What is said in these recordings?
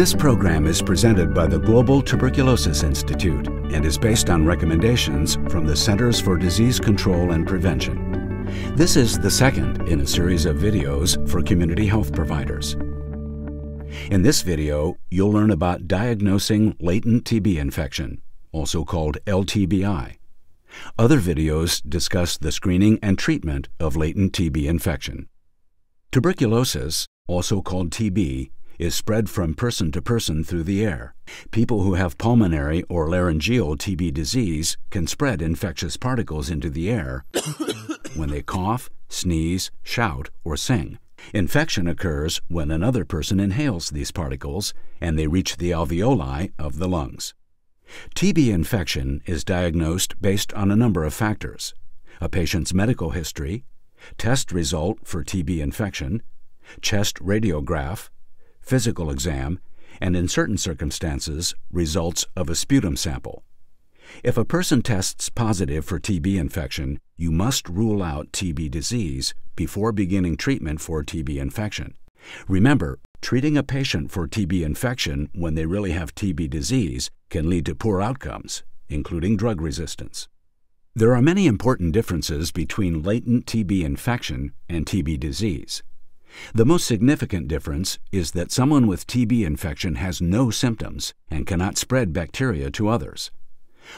This program is presented by the Global Tuberculosis Institute and is based on recommendations from the Centers for Disease Control and Prevention. This is the second in a series of videos for community health providers. In this video, you'll learn about diagnosing latent TB infection, also called LTBI. Other videos discuss the screening and treatment of latent TB infection. Tuberculosis, also called TB, is spread from person to person through the air. People who have pulmonary or laryngeal TB disease can spread infectious particles into the air when they cough, sneeze, shout, or sing. Infection occurs when another person inhales these particles and they reach the alveoli of the lungs. TB infection is diagnosed based on a number of factors a patient's medical history, test result for TB infection, chest radiograph, physical exam, and in certain circumstances, results of a sputum sample. If a person tests positive for TB infection, you must rule out TB disease before beginning treatment for TB infection. Remember, treating a patient for TB infection when they really have TB disease can lead to poor outcomes, including drug resistance. There are many important differences between latent TB infection and TB disease. The most significant difference is that someone with TB infection has no symptoms and cannot spread bacteria to others.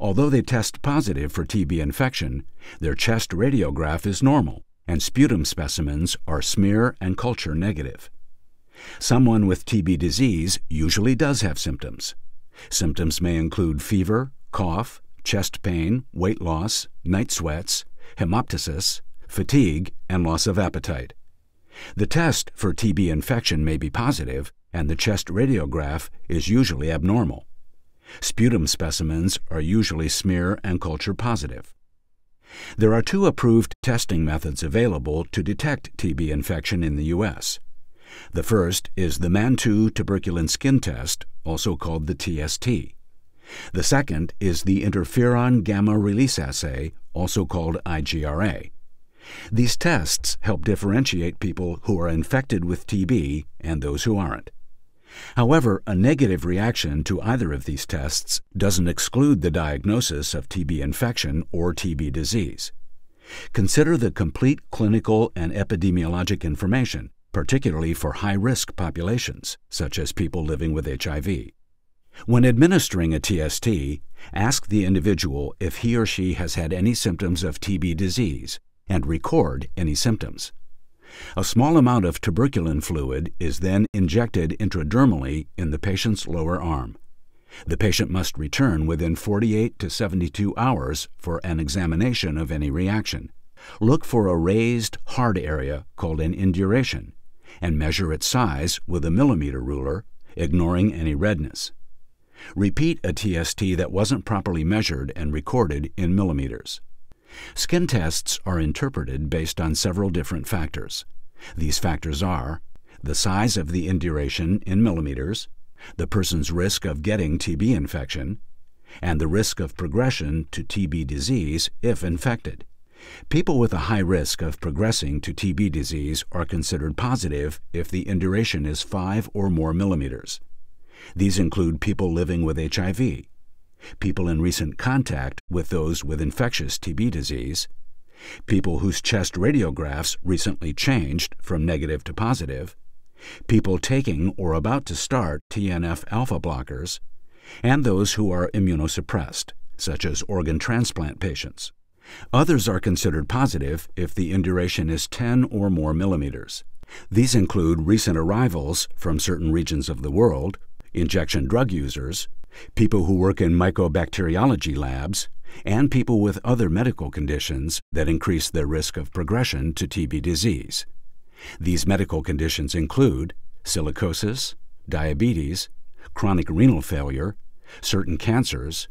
Although they test positive for TB infection, their chest radiograph is normal and sputum specimens are smear and culture negative. Someone with TB disease usually does have symptoms. Symptoms may include fever, cough, chest pain, weight loss, night sweats, hemoptysis, fatigue, and loss of appetite. The test for TB infection may be positive, and the chest radiograph is usually abnormal. Sputum specimens are usually smear and culture positive. There are two approved testing methods available to detect TB infection in the U.S. The first is the Mantoux tuberculin skin test, also called the TST. The second is the interferon gamma release assay, also called IGRA. These tests help differentiate people who are infected with TB and those who aren't. However, a negative reaction to either of these tests doesn't exclude the diagnosis of TB infection or TB disease. Consider the complete clinical and epidemiologic information, particularly for high risk populations, such as people living with HIV. When administering a TST, ask the individual if he or she has had any symptoms of TB disease and record any symptoms. A small amount of tuberculin fluid is then injected intradermally in the patient's lower arm. The patient must return within 48 to 72 hours for an examination of any reaction. Look for a raised, hard area called an induration and measure its size with a millimeter ruler, ignoring any redness. Repeat a TST that wasn't properly measured and recorded in millimeters. Skin tests are interpreted based on several different factors. These factors are the size of the induration in millimeters, the person's risk of getting TB infection, and the risk of progression to TB disease if infected. People with a high risk of progressing to TB disease are considered positive if the induration is 5 or more millimeters. These include people living with HIV, people in recent contact with those with infectious TB disease, people whose chest radiographs recently changed from negative to positive, people taking or about to start TNF alpha blockers, and those who are immunosuppressed, such as organ transplant patients. Others are considered positive if the induration is 10 or more millimeters. These include recent arrivals from certain regions of the world, injection drug users, people who work in mycobacteriology labs, and people with other medical conditions that increase their risk of progression to TB disease. These medical conditions include silicosis, diabetes, chronic renal failure, certain cancers,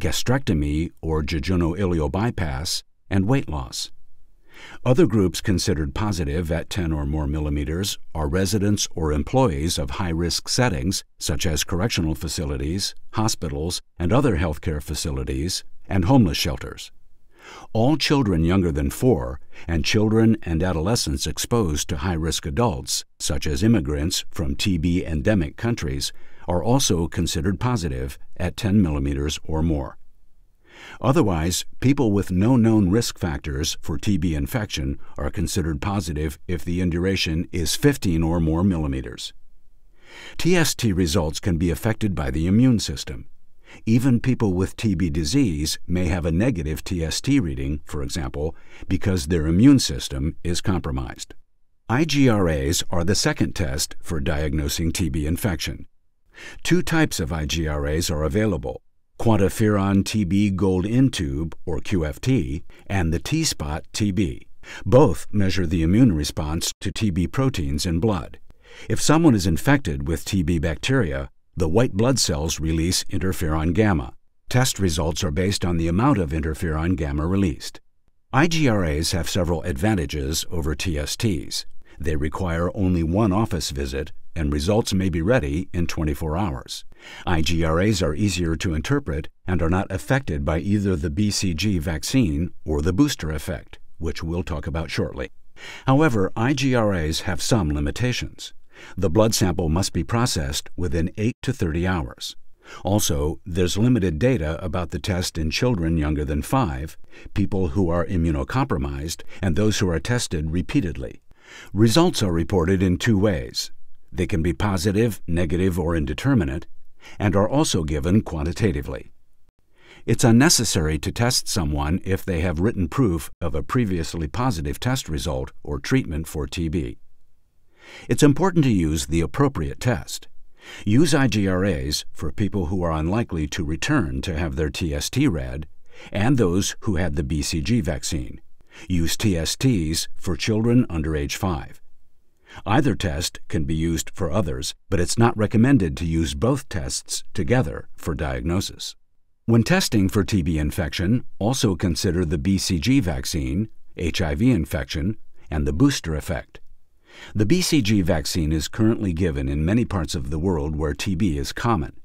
gastrectomy or jejunal bypass, and weight loss. Other groups considered positive at 10 or more millimeters are residents or employees of high risk settings, such as correctional facilities, hospitals, and other healthcare facilities, and homeless shelters. All children younger than 4 and children and adolescents exposed to high risk adults, such as immigrants from TB endemic countries, are also considered positive at 10 millimeters or more. Otherwise, people with no known risk factors for TB infection are considered positive if the induration is 15 or more millimeters. TST results can be affected by the immune system. Even people with TB disease may have a negative TST reading, for example, because their immune system is compromised. IGRAs are the second test for diagnosing TB infection. Two types of IGRAs are available QuantiFERON TB Gold In Tube, or QFT, and the T Spot TB. Both measure the immune response to TB proteins in blood. If someone is infected with TB bacteria, the white blood cells release interferon gamma. Test results are based on the amount of interferon gamma released. IGRAs have several advantages over TSTs. They require only one office visit, and results may be ready in 24 hours. IGRAs are easier to interpret and are not affected by either the BCG vaccine or the booster effect, which we'll talk about shortly. However, IGRAs have some limitations. The blood sample must be processed within 8 to 30 hours. Also, there's limited data about the test in children younger than 5, people who are immunocompromised, and those who are tested repeatedly. Results are reported in two ways. They can be positive, negative, or indeterminate, and are also given quantitatively. It's unnecessary to test someone if they have written proof of a previously positive test result or treatment for TB. It's important to use the appropriate test. Use IGRAs for people who are unlikely to return to have their TST read and those who had the BCG vaccine. Use TSTs for children under age 5. Either test can be used for others, but it's not recommended to use both tests together for diagnosis. When testing for TB infection, also consider the BCG vaccine, HIV infection, and the booster effect. The BCG vaccine is currently given in many parts of the world where TB is common.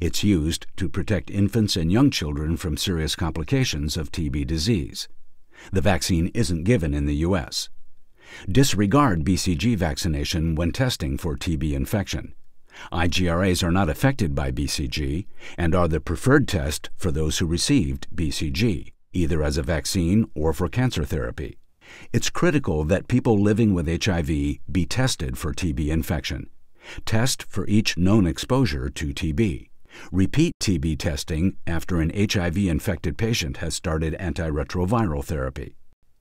It's used to protect infants and young children from serious complications of TB disease. The vaccine isn't given in the U.S. Disregard BCG vaccination when testing for TB infection. IGRAs are not affected by BCG and are the preferred test for those who received BCG, either as a vaccine or for cancer therapy. It's critical that people living with HIV be tested for TB infection. Test for each known exposure to TB. Repeat TB testing after an HIV infected patient has started antiretroviral therapy.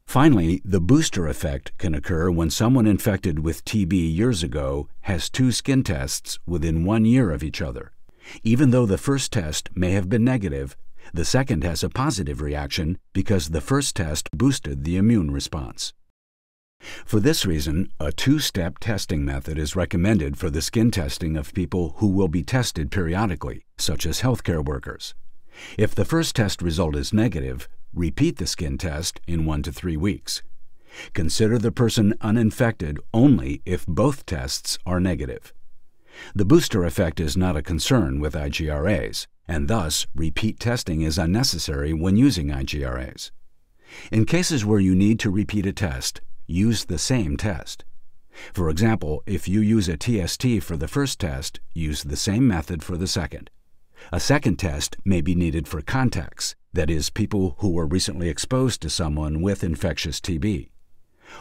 Finally, the booster effect can occur when someone infected with TB years ago has two skin tests within one year of each other. Even though the first test may have been negative, the second has a positive reaction because the first test boosted the immune response. For this reason, a two-step testing method is recommended for the skin testing of people who will be tested periodically, such as healthcare workers. If the first test result is negative, repeat the skin test in one to three weeks. Consider the person uninfected only if both tests are negative. The booster effect is not a concern with IGRAs, and thus repeat testing is unnecessary when using IGRAs. In cases where you need to repeat a test, use the same test. For example, if you use a TST for the first test, use the same method for the second. A second test may be needed for contacts, that is, people who were recently exposed to someone with infectious TB.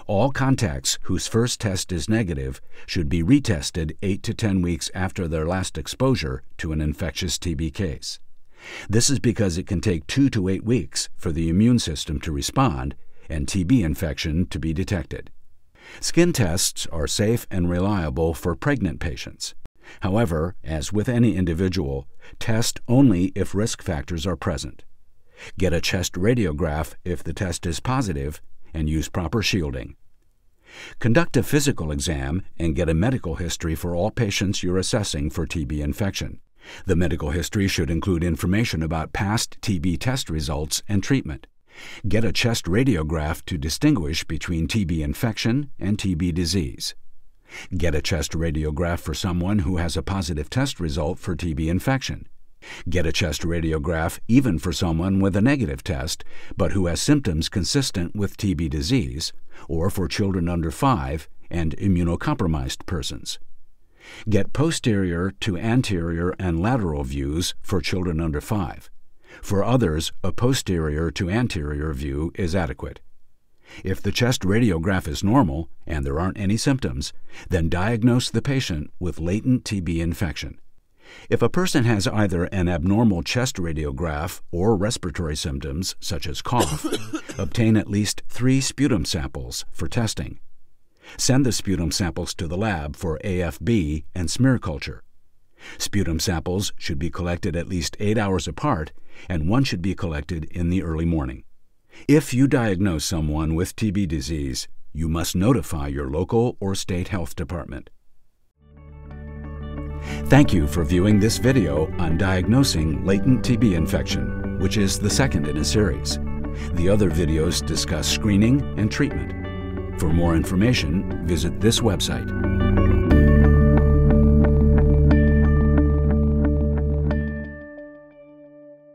All contacts whose first test is negative should be retested 8 to 10 weeks after their last exposure to an infectious TB case. This is because it can take 2 to 8 weeks for the immune system to respond and TB infection to be detected. Skin tests are safe and reliable for pregnant patients. However, as with any individual, test only if risk factors are present. Get a chest radiograph if the test is positive and use proper shielding. Conduct a physical exam and get a medical history for all patients you're assessing for TB infection. The medical history should include information about past TB test results and treatment. Get a chest radiograph to distinguish between TB infection and TB disease. Get a chest radiograph for someone who has a positive test result for TB infection. Get a chest radiograph even for someone with a negative test, but who has symptoms consistent with TB disease, or for children under 5 and immunocompromised persons. Get posterior to anterior and lateral views for children under 5. For others, a posterior to anterior view is adequate. If the chest radiograph is normal and there aren't any symptoms, then diagnose the patient with latent TB infection. If a person has either an abnormal chest radiograph or respiratory symptoms, such as cough, obtain at least three sputum samples for testing. Send the sputum samples to the lab for AFB and smear culture. Sputum samples should be collected at least eight hours apart, and one should be collected in the early morning. If you diagnose someone with TB disease, you must notify your local or state health department. Thank you for viewing this video on diagnosing latent TB infection, which is the second in a series. The other videos discuss screening and treatment. For more information, visit this website.